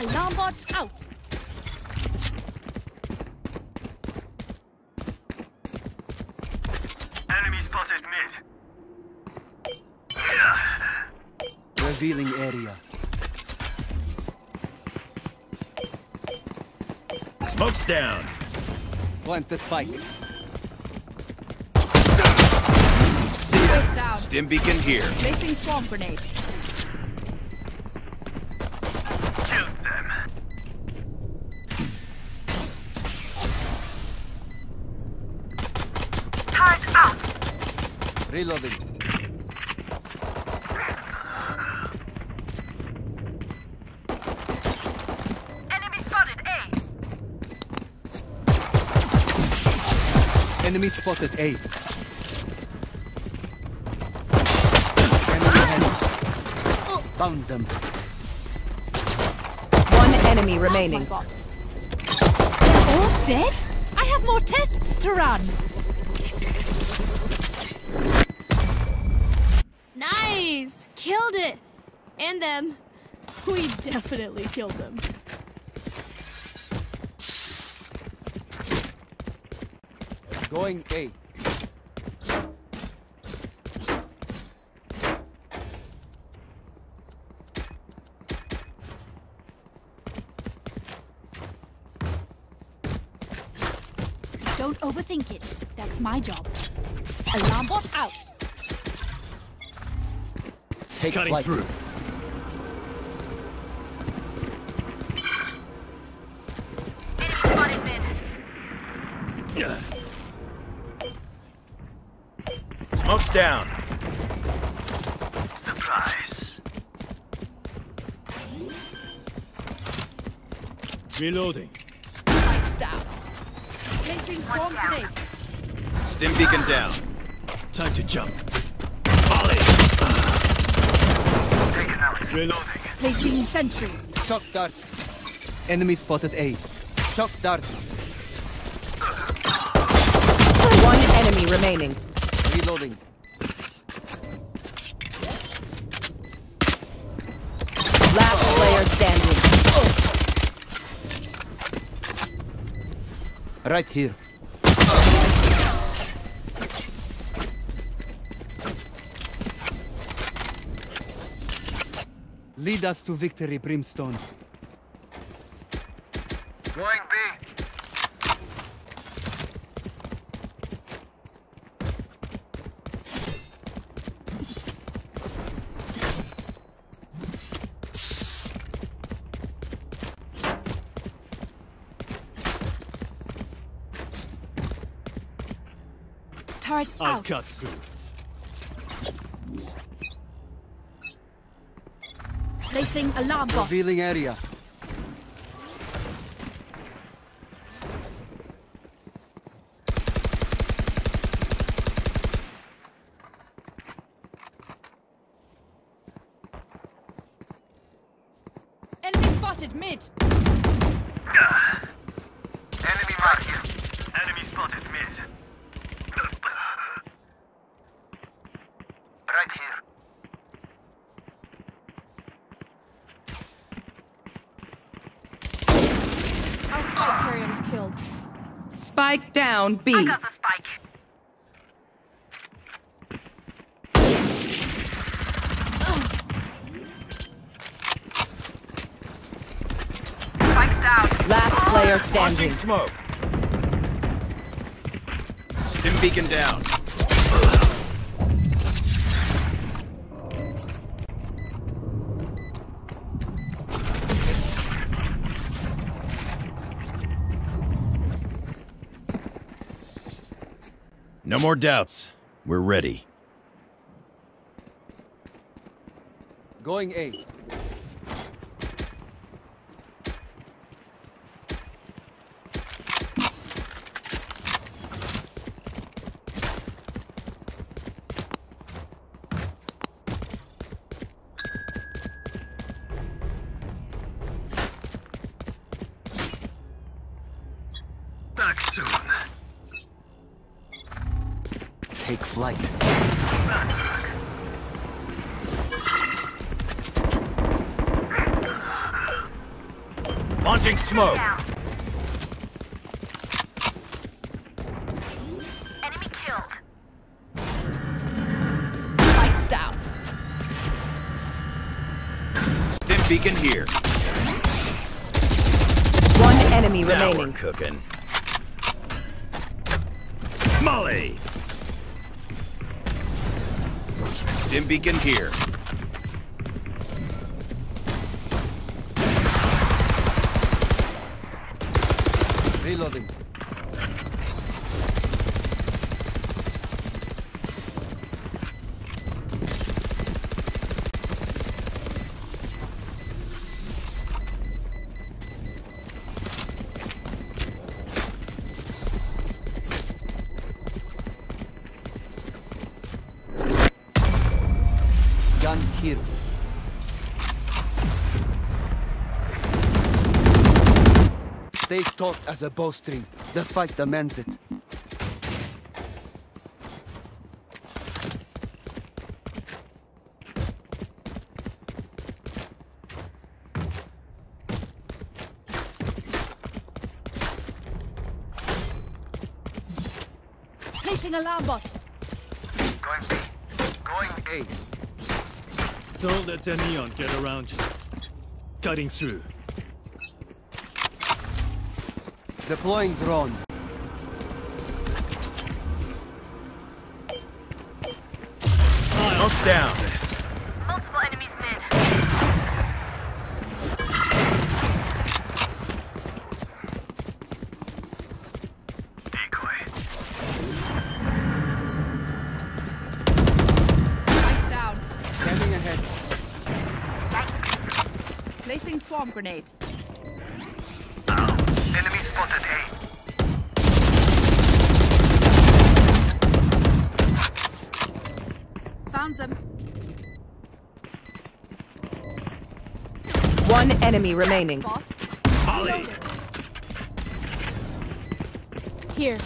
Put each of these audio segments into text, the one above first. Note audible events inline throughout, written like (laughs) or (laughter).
Alarm bot out. Enemy spotted mid. Revealing area. Smoke's down. Plant the spike. Face down. Stim beacon here. Placing swarm grenade. Killed them. Turret out. Reloading. Enemy spotted A. Enemy spotted A. Enemy head. Found them. One enemy remaining. Bots. They're all dead? I have more tests to run. Killed it! And them. We definitely killed them. Going A. Don't overthink it. That's my job. Alarm bot out. Take Cutting flight. through. Enemy spotted mid. Smoke's down. Surprise. Reloading. Lights down. Placing swarm grenade. Stim beacon down. Time to jump. Volley. Taken out. Reloading. Placing sentry. Shock dart. Enemy spotted A. Shock dart. One enemy remaining. Reloading. Last player standing. Right here. Lead us to victory, Brimstone. Going B. Turret out. cut through. Placing alarm. Revealing area. Enemy spotted mid. Enemy mark here. Enemy spotted mid. Right here. Our spike carrier was killed. Spike down B. I got the spike. Spike down. Last player Launching standing. smoke. Stim beacon down. No more doubts. We're ready. Going A. smoke. Down. Enemy killed. Lights down. Stim beacon here. One enemy Now we're cooking. Molly! Stim beacon here. Reloading. Taut as a bowstring. The fight demands it. Placing alarm bot. Going B. Going A. Don't let the neon get around you. Cutting through. Deploying drone. Smoke's down. Multiple enemies mid. Decoy. Lights down. Scanning ahead. Placing swarm grenade. Enemy spotted A. Found them. One enemy remaining. Spot. Molly! Here.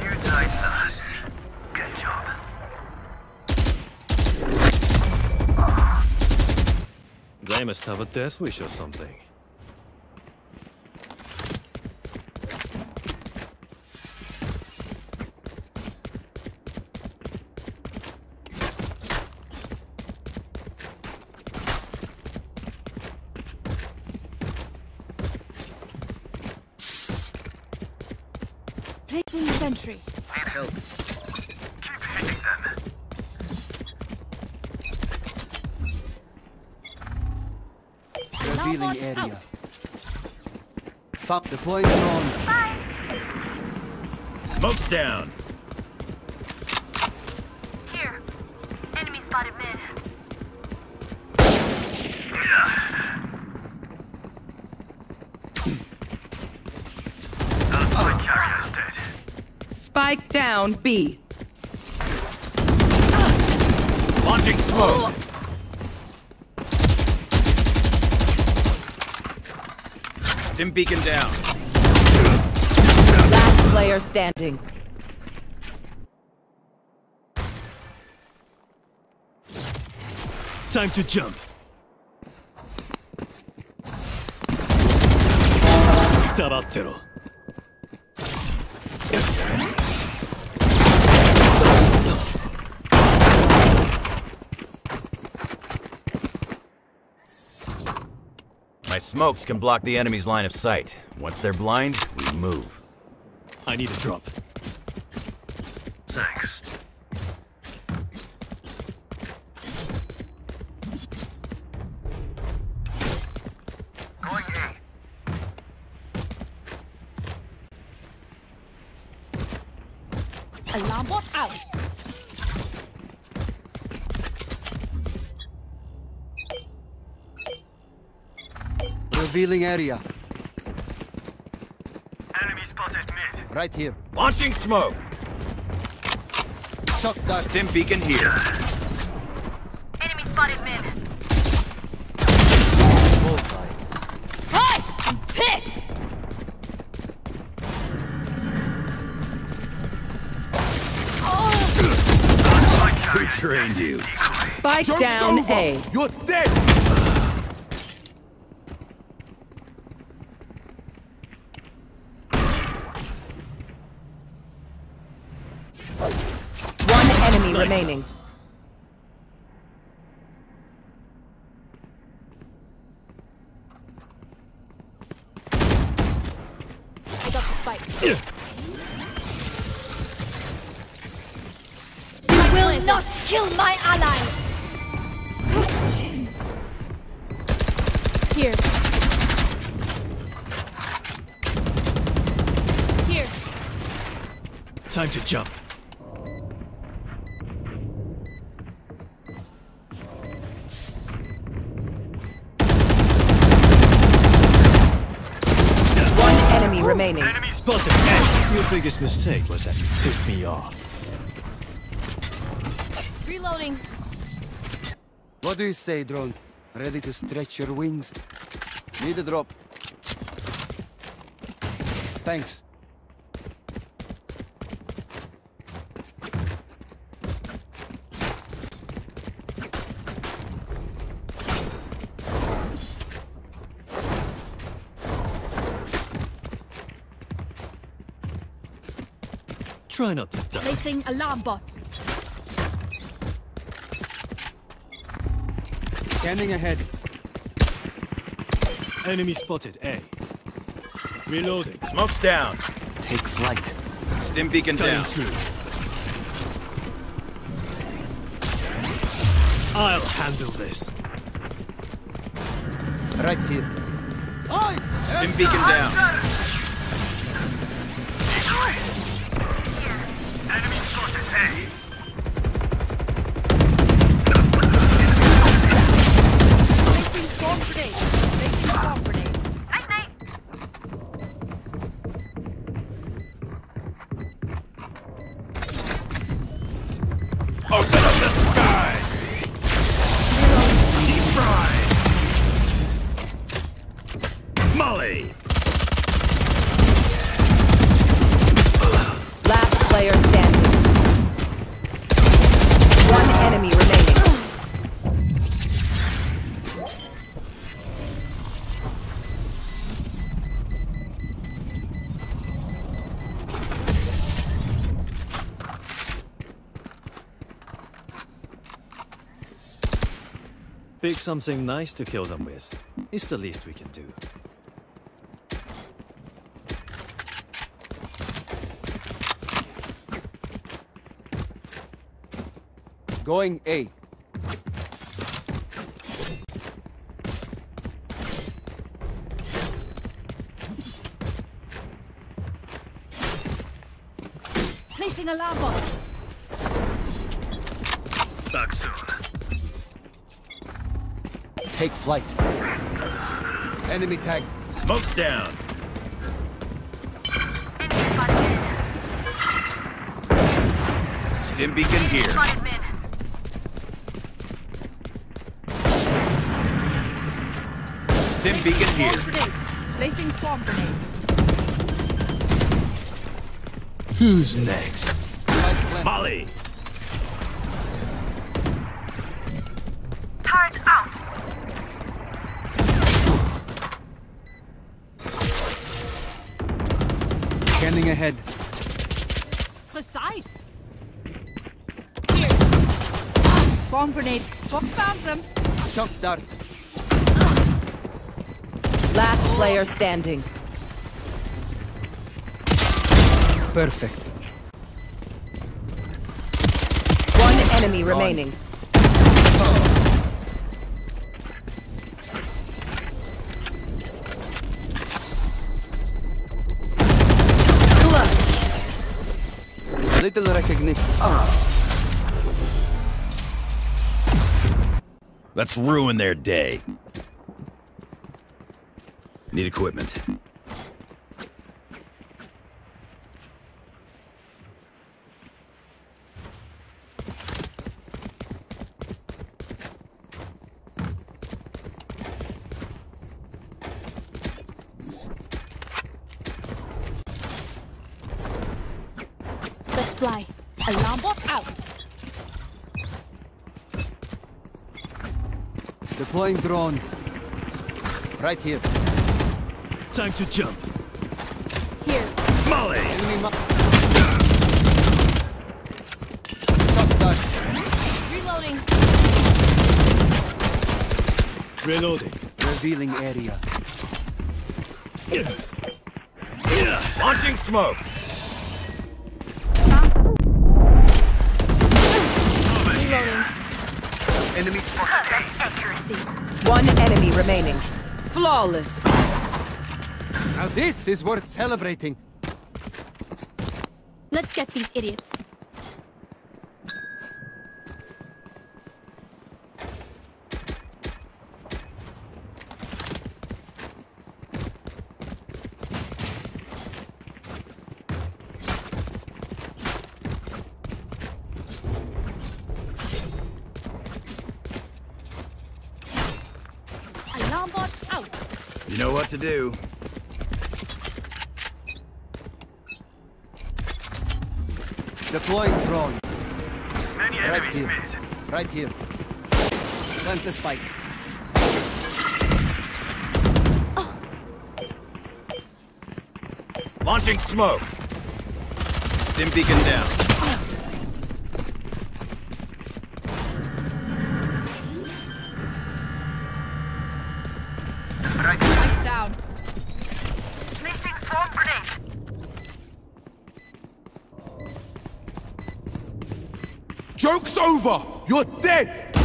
You died last. Good job. They must have a death wish or something. Placing sentry. Need help. Keep hitting them. Revealing bot area. out. Fuck deploying drone. Smoke's down. Here. Enemy spotted mid. That's my dead. Spike down B. Launching smoke. Oh. Stim beacon down. Last player standing. Time to jump. Tabattero. Smokes can block the enemy's line of sight. Once they're blind, we move. I need a drop. Thanks. Revealing area. Enemy spotted mid. Right here. Launching smoke. Shock dart. Stim beacon here. Enemy spotted mid. Bullseye. Hi! I'm pissed! Who trained you? Spike down A. You're dead! One enemy remaining. I got the spike. You will not kill my ally! Here. Here. Time to jump. One enemy remaining. Spotted Your biggest mistake was that you pissed me off. Reloading. What do you say, drone? Ready to stretch your wings? Need a drop. Thanks. Try not to die. Placing alarm bot. Scanning ahead. Enemy spotted A. Reloading. Smoke's down. Take flight. Stim beacon Cutting down. through. I'll handle this. Right here. Stim beacon down. Enemy spotted A. something nice to kill them with. It's the least we can do. Going A. Placing alarm bot. Take flight. Enemy tagged. Smoke's down. Enemy spotted. Stim beacon here. Spotted mid. Stim beacon here. grenade. Placing swarm grenade. Who's next? Molly! Swarm grenade. Swap found them. Shock dart. Last player standing. Perfect. One enemy remaining. little recognition. Uh. Let's ruin their day. Need equipment. Let's fly. Alarm bot out. Deploying drone. Right here. Time to jump. Here. Molly! Enemy ma- Shot dash. Reloading. Reloading. Revealing area. Launching smoke! Enemy Perfect accuracy. One enemy remaining. Flawless. Now this is worth celebrating. Let's get these idiots. Alarm bot out. You know what to do. Deploying drone. Many Right enemies here. mid. Right here. Plant the spike. Launching smoke! Stim beacon down. You're dead!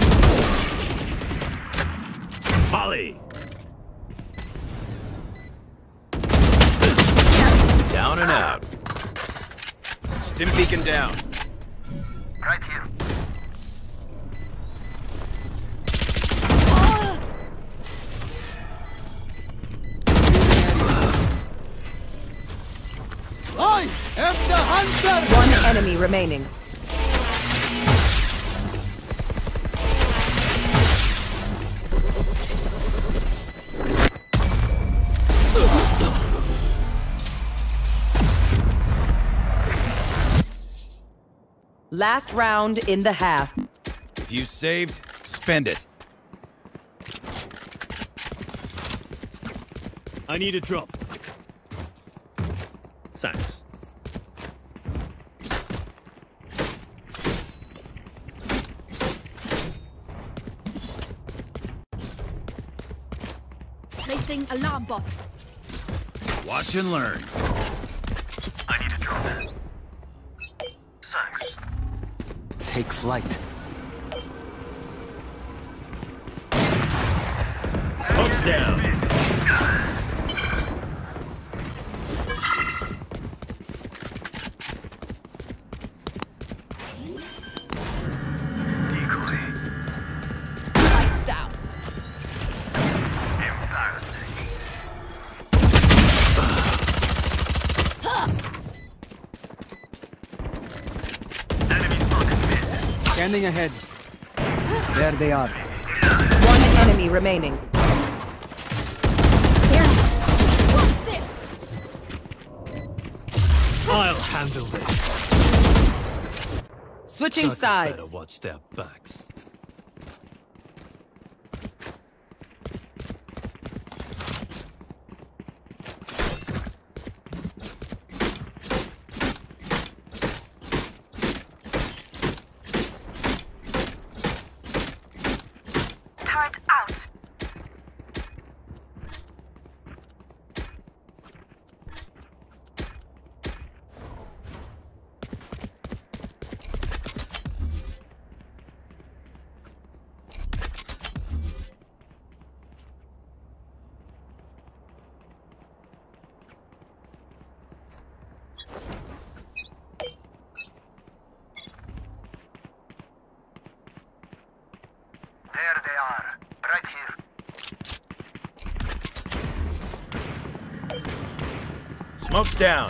Molly! Down and out. Stim beacon down. Last round in the half. If you saved, spend it. I need a drop. Thanks. Placing alarm bot. Watch and learn. Take flight. Smoke's down. Scanning ahead. There they are. One enemy remaining. Here. What's this? I'll handle this. Switching Tucker sides. Better watch their backs. Turret out. Smoke's down.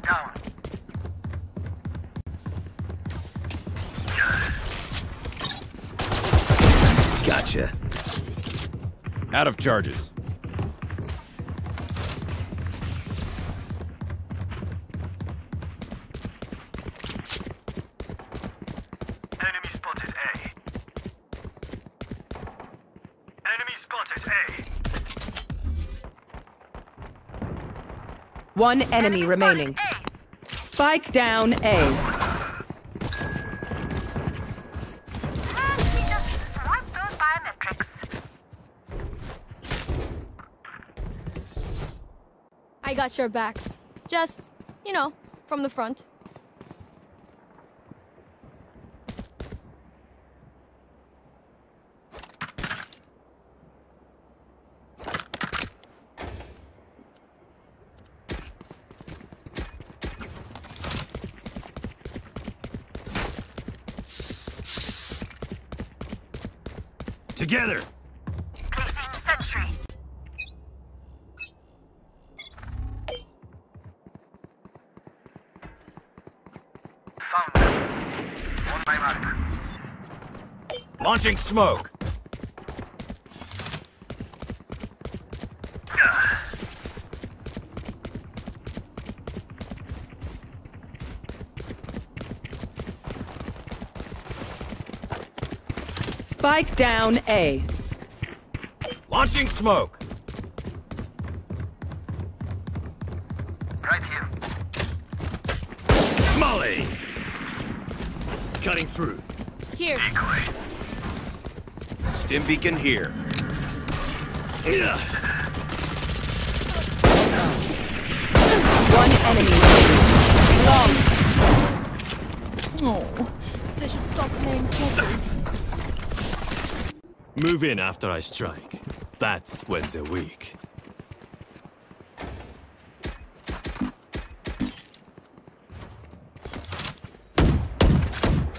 Down. Gotcha. Out of charges. One enemy remaining. A. Spike down A. And we just swipe those biometrics. I got your backs. Just, you know, from the front. Together. Found. On my mark. Launching smoke. Spike down A. Launching smoke. Right here. Molly. Cutting through. Here. Decoy. Stim beacon here. One enemy remaining. Oh. They should stop playing checkers. Move in after I strike. That's when they're weak.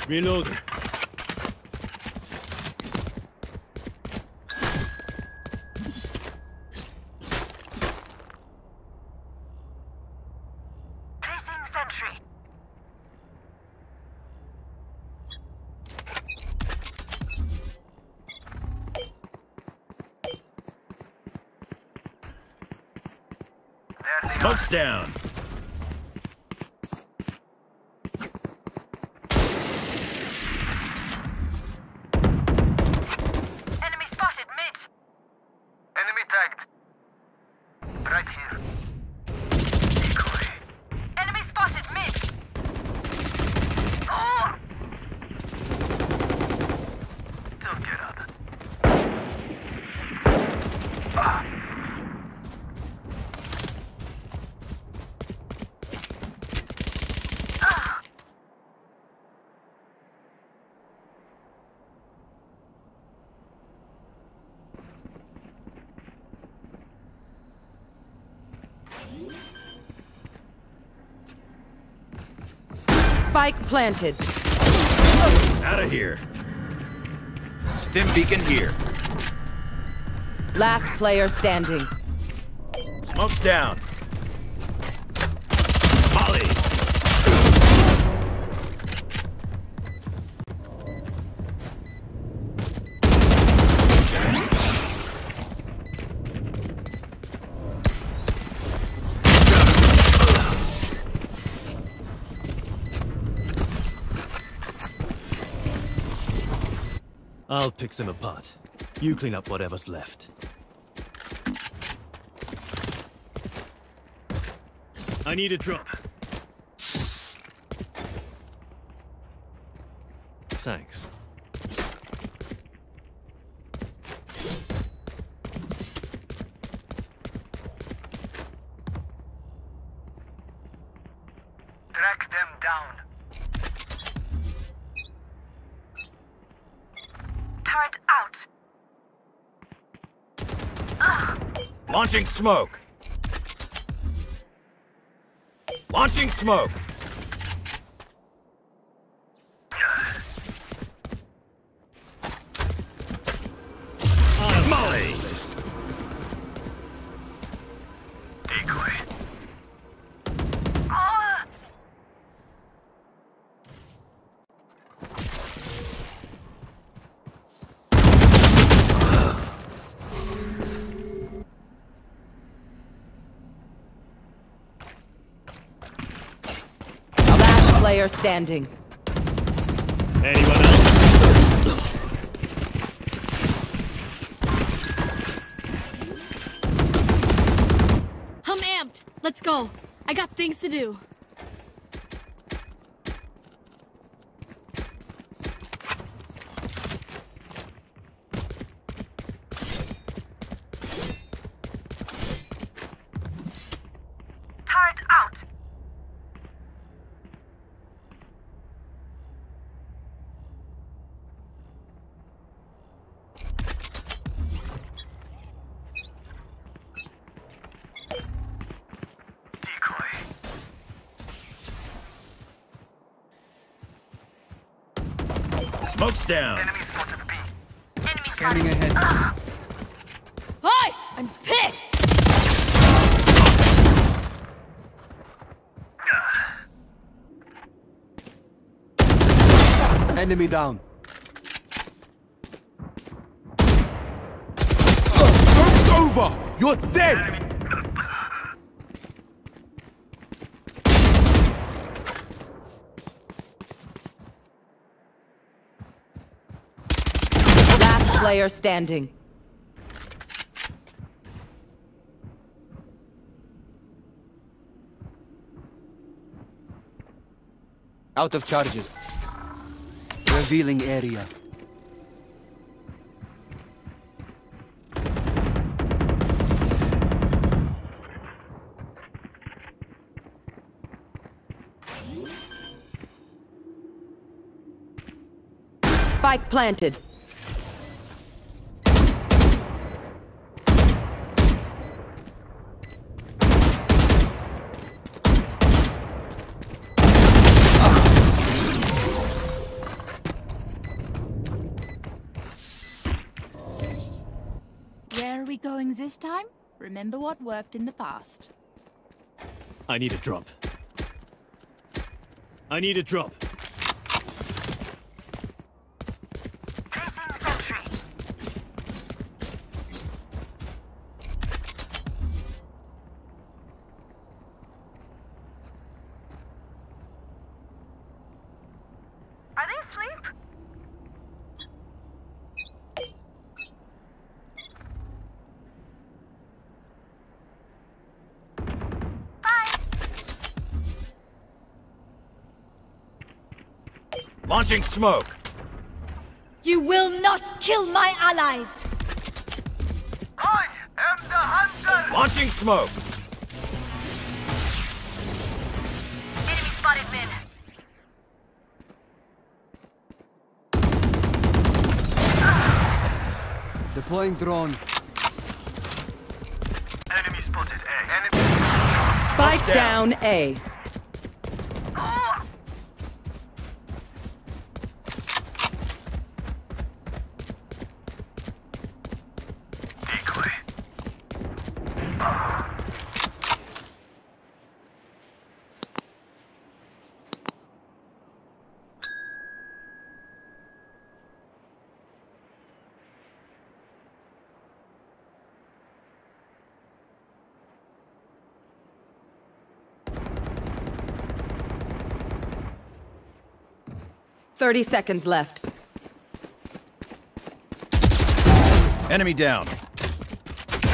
Reloading. Placing sentry. There they are. Smoke's down. Enemy spotted mid. Enemy tagged. Right here. Decoy. Enemy spotted mid. Oh! Don't get up. Spike planted. Out of here. Stim beacon here. Last player standing. Smoke's down. Pick them apart. You clean up whatever's left. I need a drop. Thanks. Track them down. Turret out. Launching smoke. Launching smoke. Player standing. Anyone else? I'm amped. Let's go. I got things to do. Turret out. Decoy. Smoke's down. Enemy spotted B. Enemy Scanning spotted. ahead. Ah! Hi! I'm pissed! Enemy down. Joke's over! You're dead! Last player standing. Out of charges. Revealing area. Spike planted. Where are we going this time? Remember what worked in the past. I need a drop. I need a drop. Placing sentry. Are they asleep? Bye. Launching smoke. You will not kill my allies! I am the hunter. Launching smoke. Enemy spotted mid. Deploying drone. Enemy spotted A. Enemy. Spike down. down A. 30 seconds left. Enemy down.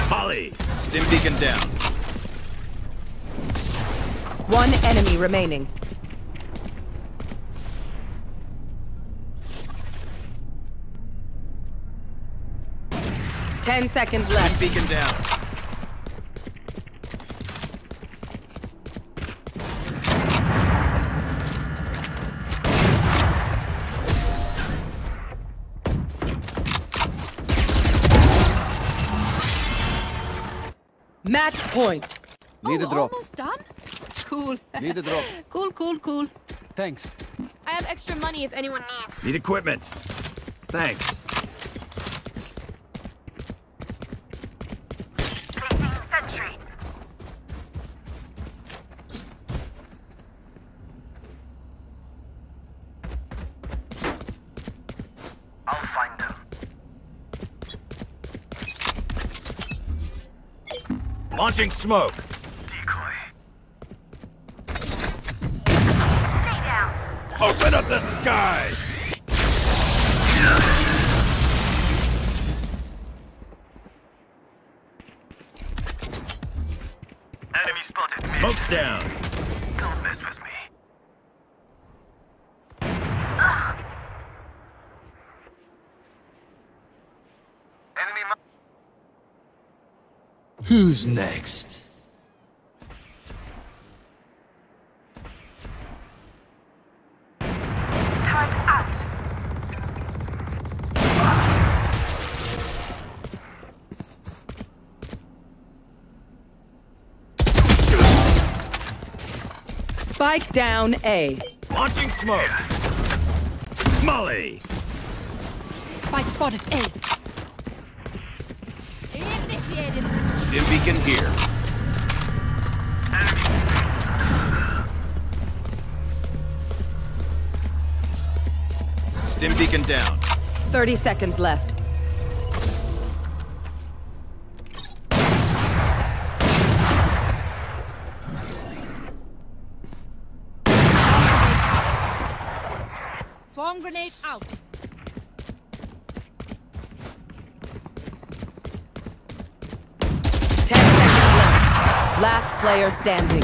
Holly! Stim beacon down. One enemy remaining. Ten seconds left. Stim beacon down. Match point. Need a oh, drop. almost done? Cool. Need a drop. (laughs) cool, cool, cool. Thanks. I have extra money if anyone needs. Need equipment. Thanks. Launching smoke. Who's next? Spike down A. Launching smoke. Molly! Spike spotted. A. Stim beacon here. Stim beacon down. 30 seconds left. Swarm grenade out. Ten seconds left. Last player standing.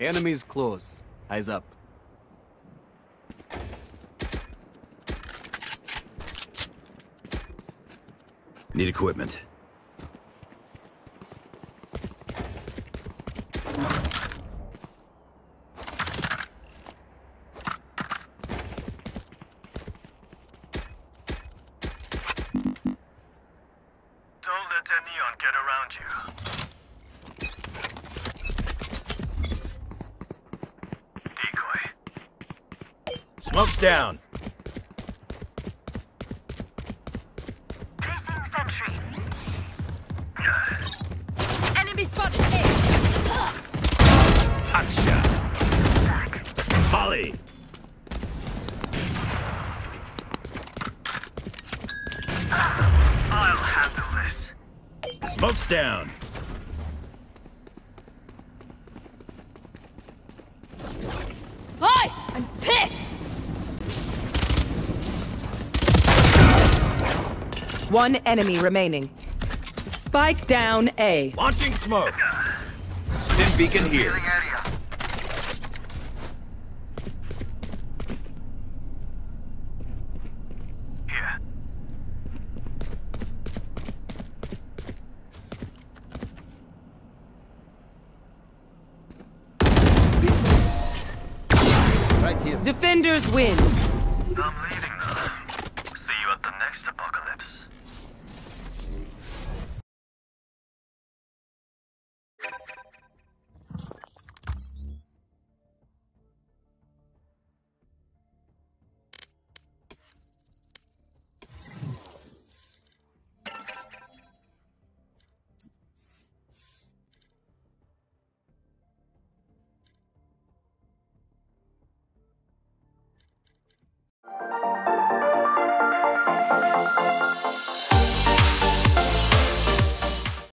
Enemies close. Eyes up. Need equipment. Don't let that neon get around you. Decoy. Smoke's down. One enemy remaining. Spike down A. Launching smoke. Stim beacon here.